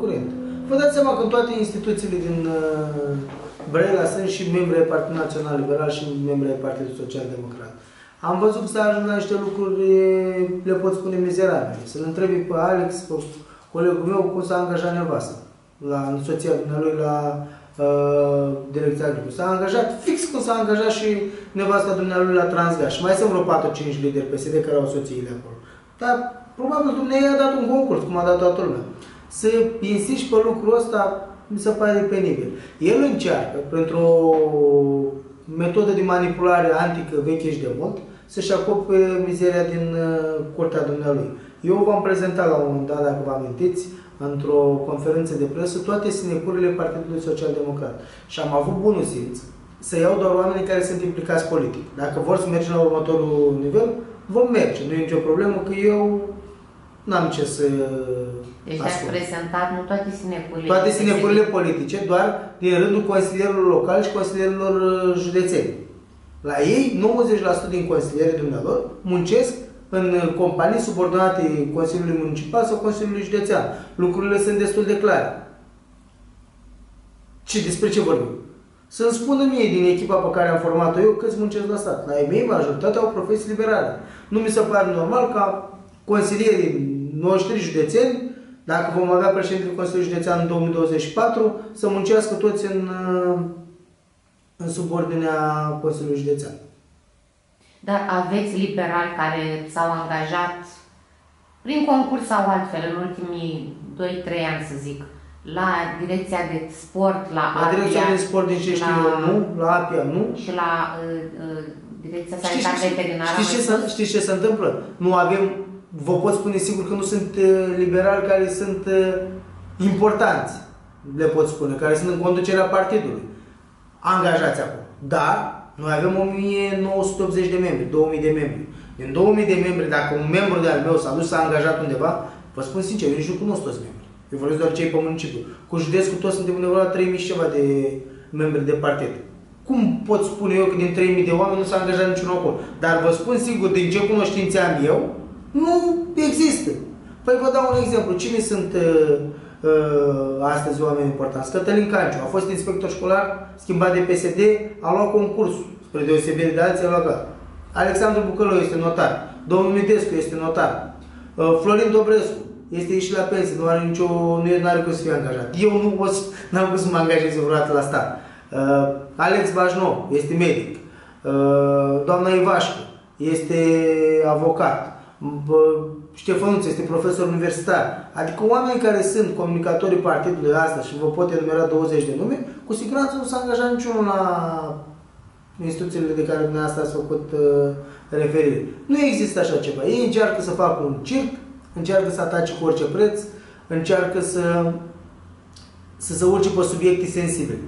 curent. Vă dați seama că în toate instituțiile din uh, Brăila sunt și membri ai Partidului Național Liberal și membri ai Partidului Social Democrat. Am văzut că s-a ajuns la niște lucruri, le pot spune mizerabile. Să-l întrebi pe Alex, pe colegul meu, cum s-a angajat nevastă la însoția dumnealui la uh, direcția agricolă. S-a angajat fix cum s-a angajat și nevasta dumnealui la Transgas. Și mai sunt vreo 4-5 lideri PSD care au soțiile acolo. Dar probabil Dumnezeu a dat un concurs, cum a dat toată lumea. Să insisti pe lucrul ăsta, mi se pare penibil. El încearcă, printr-o metodă de manipulare antică veche și de mult, să-și acopere mizeria din uh, curtea dumnealui. Eu v-am prezentat la un moment dat, dacă vă amintiți, într-o conferință de presă, toate sinecurile Partidului Social Democrat. Și am avut bunul simț să iau doar oamenii care sunt implicați politic. Dacă vor să mergem la următorul nivel, vom merge. Nu e nicio problemă, că eu n-am ce să Deci ați prezentat nu toate sinecurile Toate sinecurile politice, doar din rândul consilierilor locali și consilierilor uh, județeni. La ei, 90% din consilierii dumnealor muncesc în companii subordonate Consiliului Municipal sau Consiliului Județean. Lucrurile sunt destul de clare. Ce, despre ce vorbim? Să-mi spună mie din echipa pe care am format-o eu câți muncesc la stat. La ei mei, majoritatea au profesii liberale. Nu mi se pare normal ca consilierii noștri județeni, dacă vom avea președintele Consiliului Județean în 2024, să muncească toți în, în subordinea Consiliului Județean. Dar aveți liberali care s-au angajat prin concurs sau altfel în ultimii 2-3 ani, să zic, la direcția de sport, la, la APIA, direcția de sport, din ce știu eu, nu, la APIA, nu. Și la uh, uh, direcția sanitară veterinară. Știți ce, se, știți ce se întâmplă? Nu avem, vă pot spune sigur că nu sunt uh, liberali care sunt uh, importanți, le pot spune, care sunt în conducerea partidului, angajați acum. Dar noi avem 1980 de membri, 2000 de membri. Din 2000 de membri, dacă un membru de al meu s-a dus s-a angajat undeva, vă spun sincer, eu nici nu cunosc toți membri. Eu vorbesc doar cei pe municipiu. Cu județul toți suntem undeva la 3000 și ceva de membri de partid. Cum pot spune eu că din 3000 de oameni nu s-a angajat niciunul acolo? Dar vă spun sigur, din ce cunoștințe am eu, nu există. Păi vă dau un exemplu. Cine sunt uh, uh, astăzi oameni importanți? Cătălin Canciu a fost inspector școlar, schimbat de PSD, a luat concursul, spre deosebire de alții, a luat Alexandru Bucălău este notar, domnul Midescu este notar, uh, Florin Dobrescu este ieșit la pensie, nu are nicio, nu are cum să fie angajat. Eu nu o să, n-am cum să mă angajez vreodată la stat. Uh, Alex Bajnou este medic. Uh, doamna Ivașcu este avocat. Ștefănuț este profesor universitar. Adică oameni care sunt comunicatorii partidului asta și vă pot enumera 20 de nume, cu siguranță nu s-a angajat niciunul la instituțiile de care dumneavoastră ați făcut uh, referire. Nu există așa ceva. Ei încearcă să facă un circ, încearcă să atace cu orice preț, încearcă să, să se urce pe subiecte sensibile.